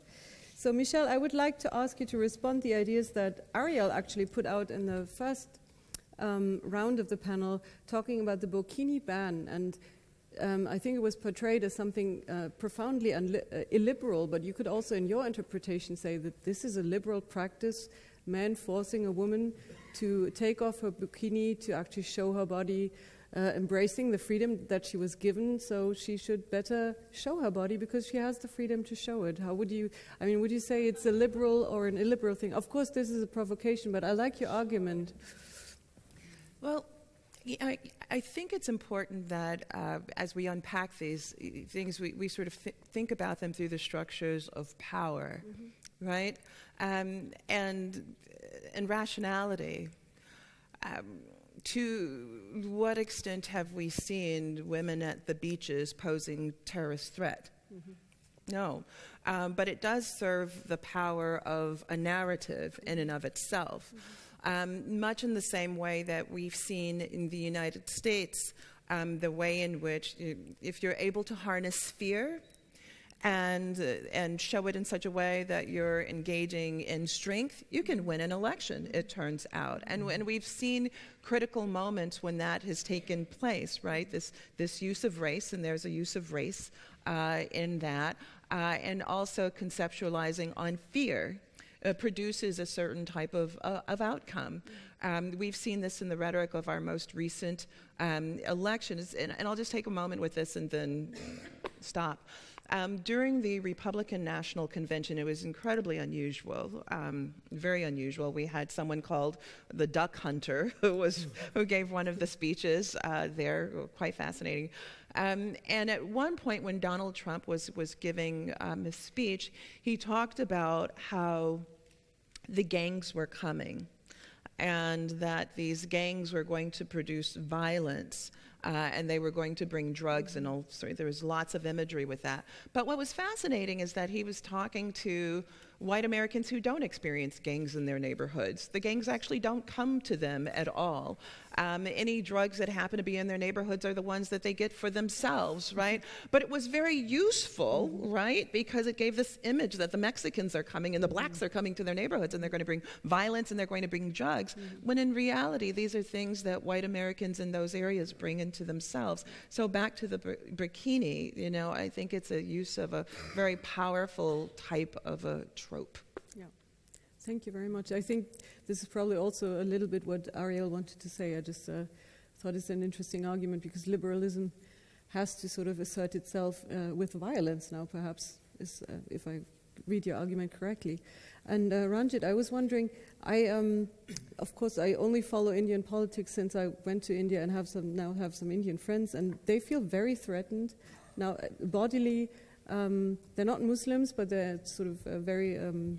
So, Michele, I would like to ask you to respond the ideas that Ariel actually put out in the first um, round of the panel, talking about the burkini ban and um, I think it was portrayed as something uh, profoundly uh, illiberal, but you could also, in your interpretation, say that this is a liberal practice, man forcing a woman to take off her bikini to actually show her body, uh, embracing the freedom that she was given, so she should better show her body because she has the freedom to show it. How would you, I mean, would you say it's a liberal or an illiberal thing? Of course, this is a provocation, but I like your argument. Well, I, I think it's important that uh, as we unpack these things, we, we sort of th- think about them through the structures of power, mm-hmm. right? Um, and, and rationality. Um, to what extent have we seen women at the beaches posing terrorist threat? Mm-hmm. No. Um, but it does serve the power of a narrative in and of itself. Mm-hmm um, much in the same way that we've seen in the United States, um, the way in which, if you're able to harness fear and, uh, and show it in such a way that you're engaging in strength, you can win an election, it turns out. And, and we've seen critical moments when that has taken place, right? This, this use of race, and there's a use of race uh, in that, uh, and also conceptualizing on fear uh, produces a certain type of, uh, of outcome. Um, we've seen this in the rhetoric of our most recent um, elections, and, and, I'll just take a moment with this and then stop. Um, during the Republican National Convention, it was incredibly unusual, um, very unusual. We had someone called the Duck Hunter who was who gave one of the speeches uh, there, quite fascinating. Um, and at one point, when Donald Trump was was giving um, his speech, he talked about how the gangs were coming and that these gangs were going to produce violence uh, and they were going to bring drugs and all sorry, there was lots of imagery with that but what was fascinating is that he was talking to white Americans who don't experience gangs in their neighborhoods. The gangs actually don't come to them at all. Um, any drugs that happen to be in their neighborhoods are the ones that they get for themselves, right? But it was very useful, right? Because it gave this image that the Mexicans are coming and the blacks are coming to their neighborhoods and they're going to bring violence and they're going to bring drugs. When in reality, these are things that white Americans in those areas bring into themselves. So back to the bikini, you know, I think it's a use of a very powerful type of a trope. Thank you very much. I think this is probably also a little bit what Ariel wanted to say. I just uh, thought it's an interesting argument because liberalism has to sort of assert itself uh, with violence now, perhaps, is, uh, if I read your argument correctly. And uh, Ranjit, I was wondering, I, um, of course, I only follow Indian politics since I went to India and have some, now have some Indian friends, and they feel very threatened now, uh, bodily um, they're not Muslims, but they're sort of uh, very um,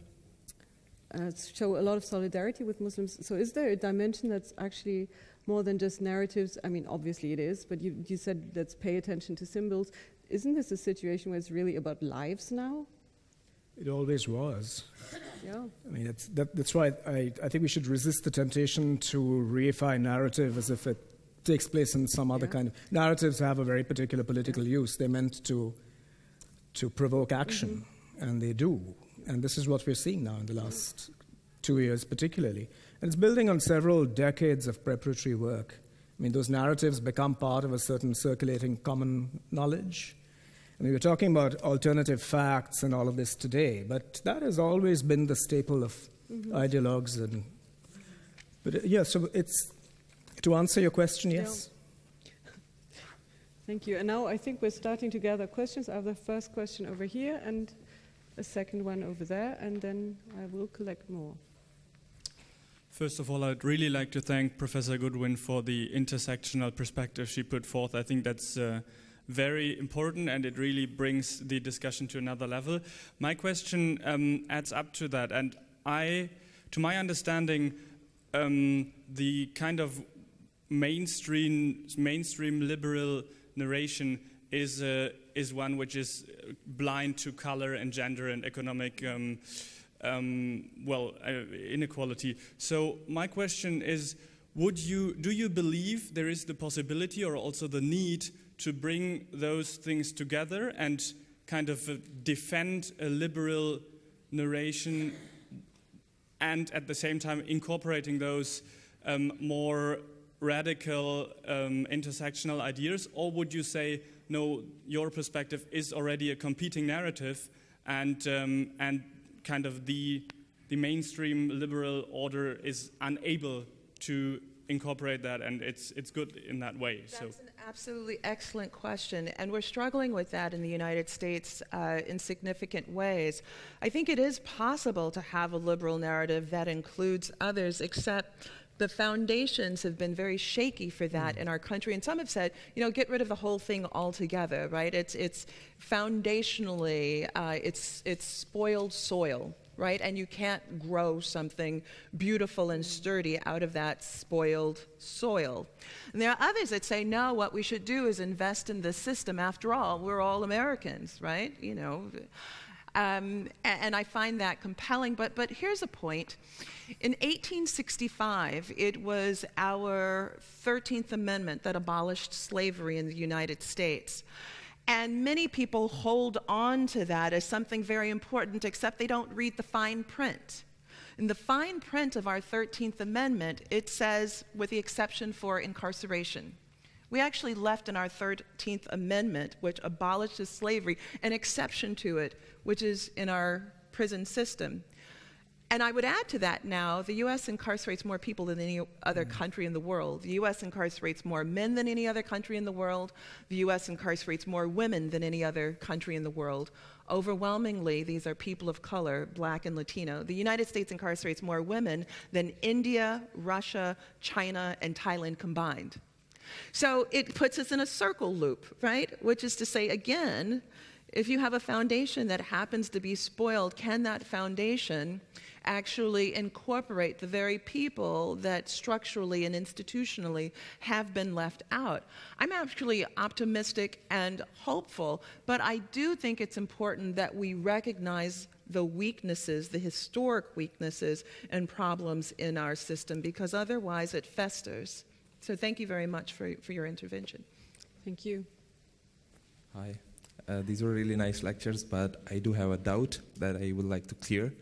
uh, show a lot of solidarity with Muslims. So, is there a dimension that's actually more than just narratives? I mean, obviously it is, but you, you said let's pay attention to symbols. Isn't this a situation where it's really about lives now? It always was. Yeah. I mean, that, that's why I, I think we should resist the temptation to reify narrative as if it takes place in some other yeah. kind of. Narratives have a very particular political use. They're meant to to provoke action, mm-hmm. And they do. And this is what we're seeing now in the last two years, particularly. And it's building on several decades of preparatory work. I mean, those narratives become part of a certain circulating common knowledge. I mean, we're talking about alternative facts and all of this today, but that has always been the staple of mm-hmm. ideologues. And, but uh, yeah, so it's to answer your question, yes. Thank you. And now I think we're starting to gather questions. I have the first question over here and a second one over there, and then I will collect more. First of all, I'd really like to thank Professor Goodwin for the intersectional perspective she put forth. I think that's uh, very important and it really brings the discussion to another level. My question um, adds up to that, and I, to my understanding, um, the kind of mainstream, mainstream liberal narration is, uh, is one which is blind to color and gender and economic. Um, um, well, uh, inequality. So my question is, would you, do you believe there is the possibility or also the need to bring those things together and kind of uh, defend a liberal narration and at the same time incorporating those um, more radical um, intersectional ideas? Or would you say, no, your perspective is already a competing narrative and, um, and kind of the, the mainstream liberal order is unable to incorporate that, and it's, it's good in that way. That's so. an absolutely excellent question, and we're struggling with that in the United States uh, in significant ways. I think it is possible to have a liberal narrative that includes others, except the foundations have been very shaky for that mm. in our country. And some have said, you know, get rid of the whole thing altogether, right? It's, it's foundationally, uh, it's, it's spoiled soil, right? And you can't grow something beautiful and sturdy out of that spoiled soil. And there are others that say, no, what we should do is invest in the system. After all, we're all Americans, right? You know. Um, and I find that compelling. But, but here's a point. In 1865, it was our 13th Amendment that abolished slavery in the United States. And many people hold on to that as something very important, except they don't read the fine print. In the fine print of our 13th Amendment, it says, with the exception for incarceration. We actually left in our 13th Amendment, which abolishes slavery, an exception to it, which is in our prison system. And I would add to that now the US incarcerates more people than any other mm. country in the world. The US incarcerates more men than any other country in the world. The US incarcerates more women than any other country in the world. Overwhelmingly, these are people of color, black and Latino. The United States incarcerates more women than India, Russia, China, and Thailand combined. So it puts us in a circle loop, right? Which is to say, again, if you have a foundation that happens to be spoiled, can that foundation actually incorporate the very people that structurally and institutionally have been left out? I'm actually optimistic and hopeful, but I do think it's important that we recognize the weaknesses, the historic weaknesses and problems in our system, because otherwise it festers. So thank you very much for, for your intervention. Thank you. Hi. Uh, these were really nice lectures, but I do have a doubt that I would like to clear.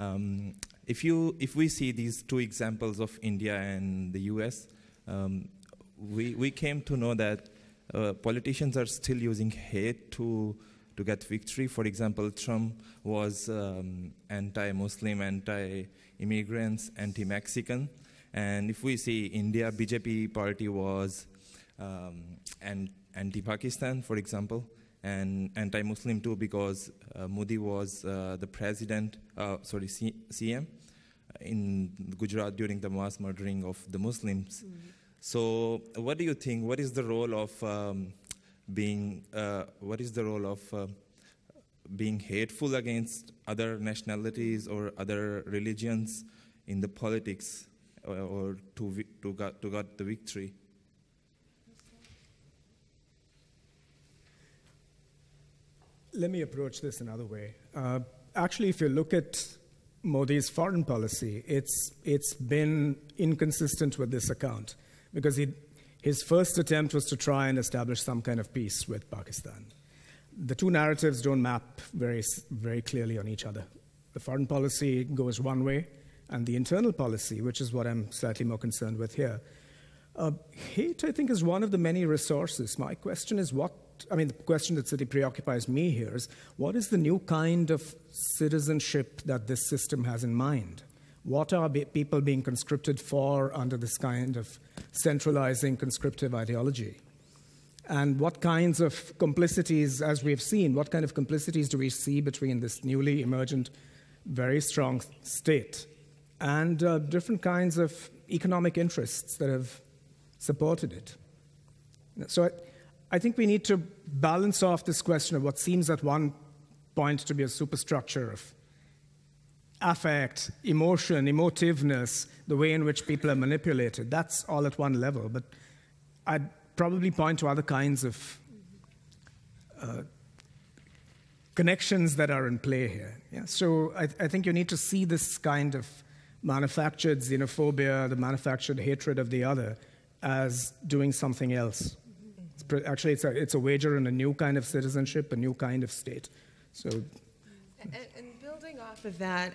Um, if, you, if we see these two examples of India and the US, um, we, we came to know that uh, politicians are still using hate to, to get victory. For example, Trump was um, anti Muslim, anti immigrants, anti Mexican. And if we see India, BJP party was um, anti Pakistan, for example and anti-Muslim too because uh, Modi was uh, the president, uh, sorry, C- CM in Gujarat during the mass murdering of the Muslims. Mm-hmm. So, what do you think? What is the role of um, being? Uh, what is the role of uh, being hateful against other nationalities or other religions in the politics, or, to to got to got the victory? Let me approach this another way. Uh, actually, if you look at Modi's foreign policy, it's, it's been inconsistent with this account because he, his first attempt was to try and establish some kind of peace with Pakistan. The two narratives don't map very, very clearly on each other. The foreign policy goes one way, and the internal policy, which is what I'm slightly more concerned with here. Uh, hate, I think, is one of the many resources. My question is what I mean, the question that sort preoccupies me here is what is the new kind of citizenship that this system has in mind? What are be- people being conscripted for under this kind of centralizing conscriptive ideology? And what kinds of complicities, as we've seen, what kind of complicities do we see between this newly emergent, very strong state and uh, different kinds of economic interests that have supported it. So I, I think we need to balance off this question of what seems at one point to be a superstructure of affect, emotion, emotiveness, the way in which people are manipulated. That's all at one level. But I'd probably point to other kinds of uh, connections that are in play here. Yeah? So I, I, think you need to see this kind of manufactured xenophobia, the manufactured hatred of the other, as doing something else. It's pre- actually, it's a, it's a wager on a new kind of citizenship, a new kind of state. So, and, and building off of that,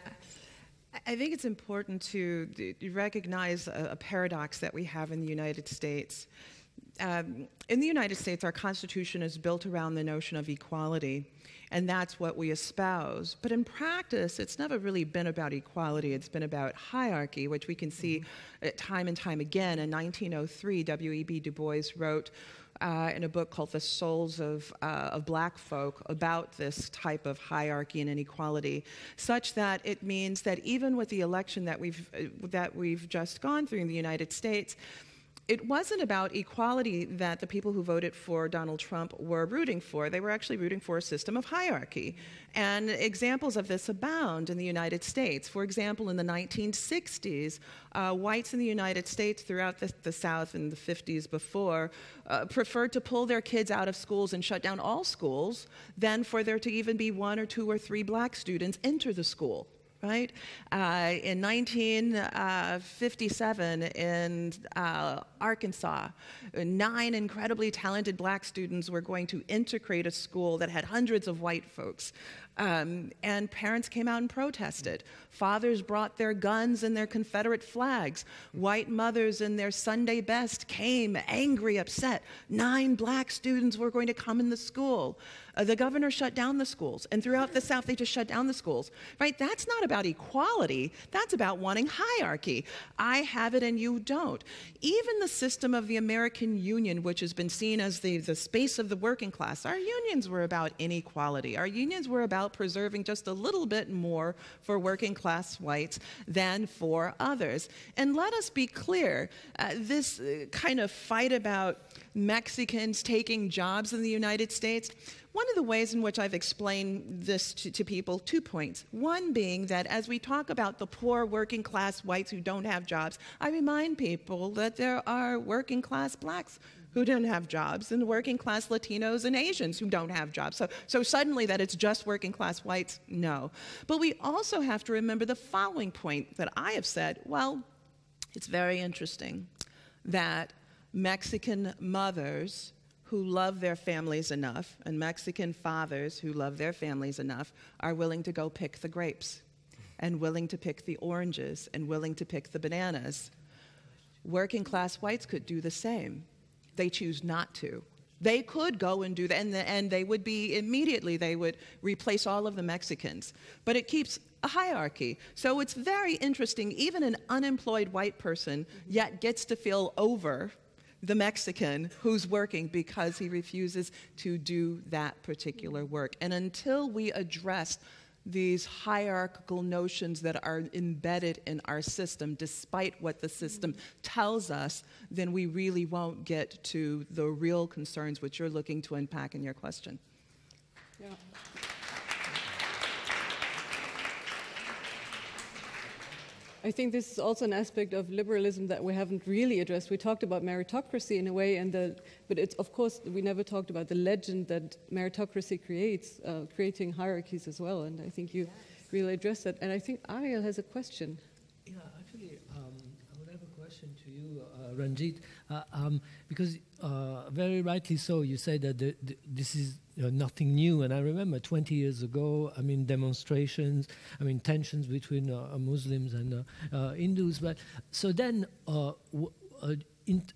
I think it's important to, recognize a, a, paradox that we have in the United States. Um, in the United States, our Constitution is built around the notion of equality, and that's what we espouse. But in practice, it's never really been about equality, it's been about hierarchy, which we can see mm-hmm. time and time again. In 1903, W.E.B. Du Bois wrote uh, in a book called The Souls of, uh, of Black Folk about this type of hierarchy and inequality, such that it means that even with the election that we've, uh, that we've just gone through in the United States, it wasn't about equality that the people who voted for Donald Trump were rooting for. They were actually rooting for a system of hierarchy. And examples of this abound in the United States. For example, in the 1960s, uh, whites in the United States, throughout the, the South in the 50s before, uh, preferred to pull their kids out of schools and shut down all schools than for there to even be one or two or three black students enter the school right? Uh, in 1957 in uh, Arkansas, nine incredibly talented black students were going to integrate a school that had hundreds of white folks. Um, and parents came out and protested. Fathers brought their guns and their Confederate flags. White mothers in their Sunday best came angry, upset. Nine black students were going to come in the school. Uh, the governor shut down the schools, and throughout the South, they just shut down the schools. Right? That's not about equality. That's about wanting hierarchy. I have it and you don't. Even the system of the American Union, which has been seen as the, the space of the working class, our unions were about inequality. Our unions were about preserving just a little bit more for working class whites than for others. And let us be clear uh, this uh, kind of fight about Mexicans taking jobs in the United States one of the ways in which I've explained this to, to, people, two points. One being that as we talk about the poor working class whites who don't have jobs, I remind people that there are working class blacks who don't have jobs and working class Latinos and Asians who don't have jobs. So, so suddenly that it's just working class whites, no. But we also have to remember the following point that I have said well, it's very interesting that Mexican mothers who love their families enough, and Mexican fathers who love their families enough, are willing to go pick the grapes, and willing to pick the oranges, and willing to pick the bananas. Working class whites could do the same. They choose not to. They could go and do that, and, the, and they would be immediately, they would replace all of the Mexicans. But it keeps a hierarchy. So it's very interesting. Even an unemployed white person yet gets to feel over the Mexican who's working because he refuses to do that particular work. And until we address these hierarchical notions that are embedded in our system, despite what the system tells us, then we really won't get to the real concerns which you're looking to unpack in your question. Yeah. I think this is also an aspect of liberalism that we haven't really addressed. We talked about meritocracy in a way, and the, but it's of course we never talked about the legend that meritocracy creates, uh, creating hierarchies as well. And I think you yes. really addressed that. And I think Ariel has a question. Yeah, actually, um, I would have a question to you, uh, Ranjit, uh, um, because uh, very rightly so, you say that the, the, this is uh, nothing new. And I remember 20 years ago, I mean, demonstrations, I mean, tensions between uh, Muslims and uh, uh, Hindus. But so then, uh,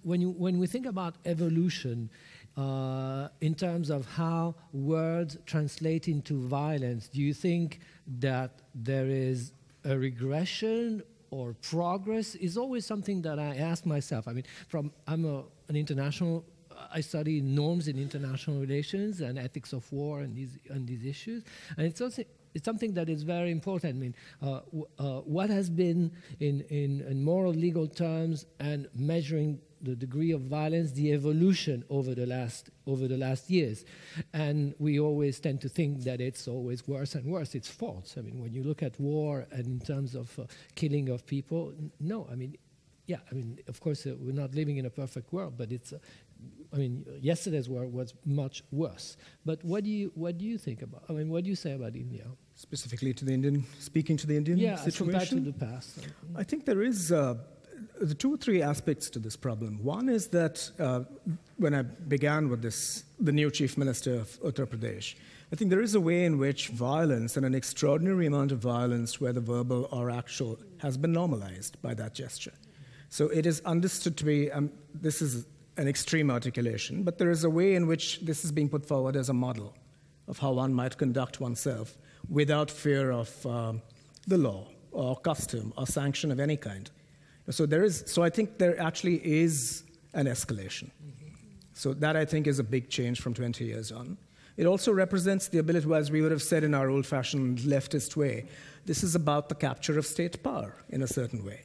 when, you, when we think about evolution, in terms of how words translate into violence, do you think that there is a regression or progress is always something that I ask myself. I mean, from I'm a, an international I study norms in international relations and ethics of war and these, and these issues. And it's also it's something that is very important. I mean, uh, uh, what has been in, in, in moral legal terms and measuring the degree of violence, the evolution over the last over the last years, and we always tend to think that it's always worse and worse. It's false. I mean, when you look at war and in terms of uh, killing of people, no. I mean, yeah. I mean, of course, uh, we're not living in a perfect world, but it's. Uh, I mean, yesterday's war was much worse. But what do you what do you think about? I mean, what do you say about India? Specifically to the Indian, speaking to the Indian yeah, situation. compared to the past. I think there is. The two or three aspects to this problem. One is that uh, when I began with this, the new chief minister of Uttar Pradesh, I think there is a way in which violence and an extraordinary amount of violence, whether verbal or actual, has been normalized by that gesture. So it is understood to be, um, this is an extreme articulation, but there is a way in which this is being put forward as a model of how one might conduct oneself without fear of uh, the law or custom or sanction of any kind. So there is. So I think there actually is an escalation. So that I think is a big change from 20 years on. It also represents the ability, as we would have said in our old-fashioned leftist way, this is about the capture of state power in a certain way.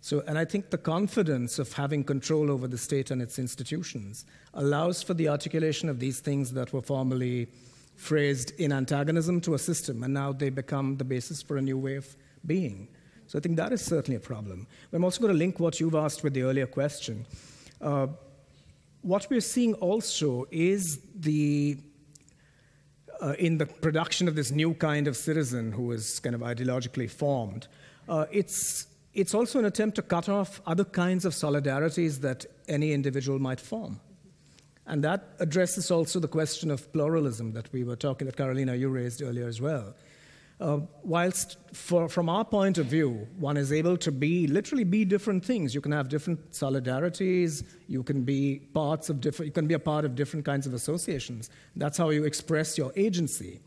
So, and I think the confidence of having control over the state and its institutions allows for the articulation of these things that were formerly phrased in antagonism to a system, and now they become the basis for a new way of being. So I think that is certainly a problem. I'm also going to link what you've asked with the earlier question. Uh, what we're seeing also is the uh, in the production of this new kind of citizen who is kind of ideologically formed, uh, it's it's also an attempt to cut off other kinds of solidarities that any individual might form. And that addresses also the question of pluralism that we were talking, that Karolina, you raised earlier as well. Uh, whilst for, from our point of view, one is able to be literally be different things. You can have different solidarities. You can be parts of different. You can be a part of different kinds of associations. That's how you express your agency.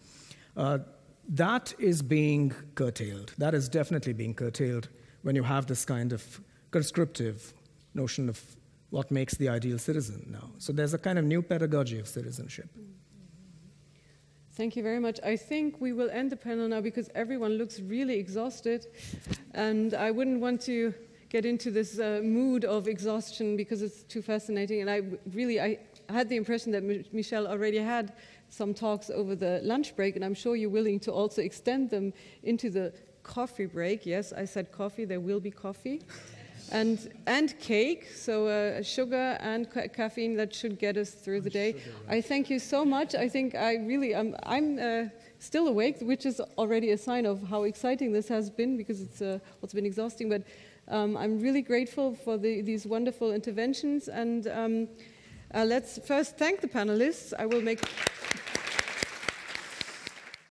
Uh, that is being curtailed. That is definitely being curtailed when you have this kind of conscriptive notion of what makes the ideal citizen now. So there's a kind of new pedagogy of citizenship. Thank you very much. I think we will end the panel now because everyone looks really exhausted, and I wouldn't want to get into this uh, mood of exhaustion because it's too fascinating. And I really, I had the impression that M Michele already had some talks over the lunch break, and I'm sure you're willing to also extend them into the coffee break. Yes, I said coffee. There will be coffee and, and cake, so uh, sugar and ca caffeine that should get us through the day. I thank you so much. I think I really, I'm, I'm uh, still awake, which is already a sign of how exciting this has been because it's uh, also been exhausting. But um, I'm really grateful for the, these wonderful interventions. And um, uh, let's first thank the panelists. I will make.